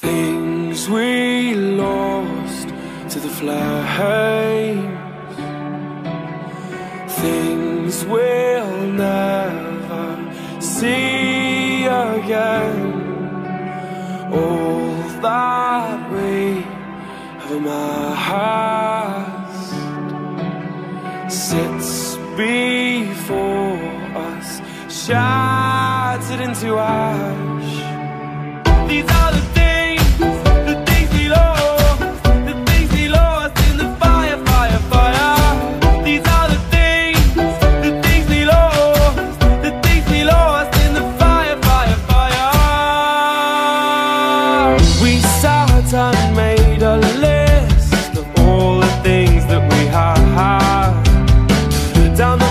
Things we lost to the flames. Things we'll never see again. All that we have amassed Sits before us Shattered into ash. These are the We sat and made a list of all the things that we had. Down the